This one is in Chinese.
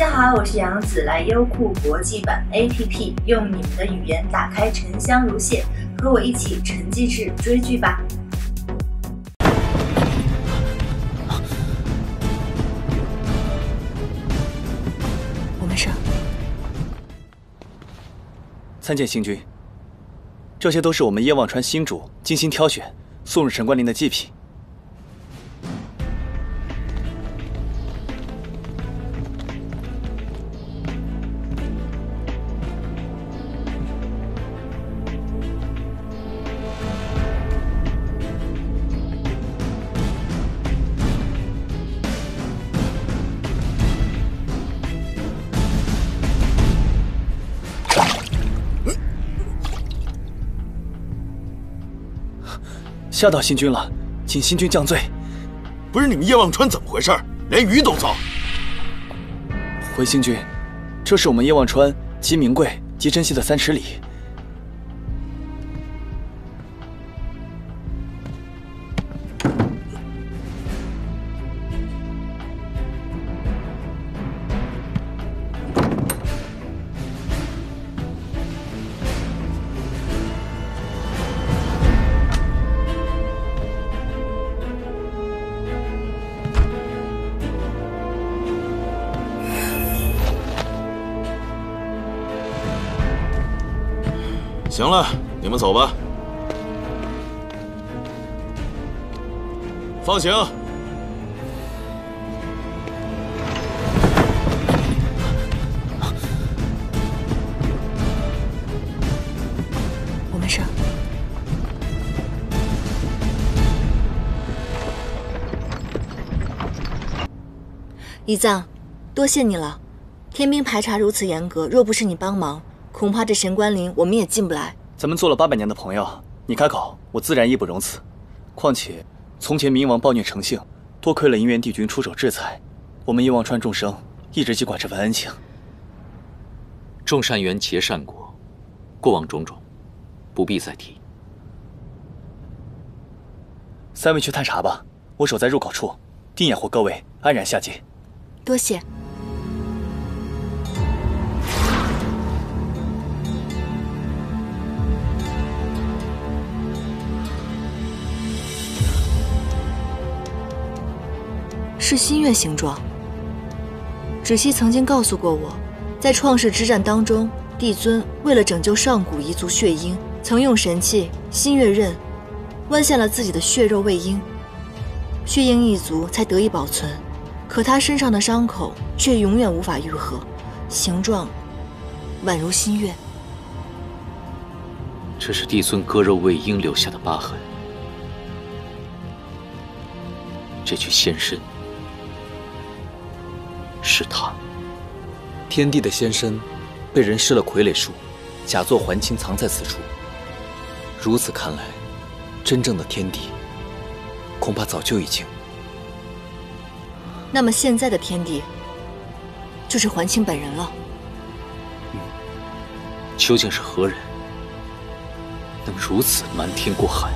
家好，我是杨子，来优酷国际版 APP，用你们的语言打开《沉香如屑》，和我一起沉浸式追剧吧。我没事。参见星君，这些都是我们叶望川新主精心挑选送入神官林的祭品。吓到星君了，请星君降罪。不是你们叶望川怎么回事？连鱼都遭。回星君，这是我们叶望川极名贵、极珍惜的三尺礼。行了，你们走吧。放行。我没事。一藏，多谢你了。天兵排查如此严格，若不是你帮忙。恐怕这神官林我们也进不来。咱们做了八百年的朋友，你开口，我自然义不容辞。况且，从前冥王暴虐成性，多亏了银元帝君出手制裁，我们叶望川众生一直记挂这份恩情。众善缘结善果，过往种种，不必再提。三位去探查吧，我守在入口处，定掩护各位安然下界。多谢。是新月形状。芷溪曾经告诉过我，在创世之战当中，帝尊为了拯救上古一族血鹰，曾用神器新月刃剜下了自己的血肉喂鹰，血鹰一族才得以保存。可他身上的伤口却永远无法愈合，形状宛如新月。这是帝尊割肉喂鹰留下的疤痕。这具仙身。是他，天帝的仙身被人施了傀儡术，假作还清藏在此处。如此看来，真正的天帝恐怕早就已经……那么现在的天帝就是还清本人了。嗯究竟是何人，能如此瞒天过海？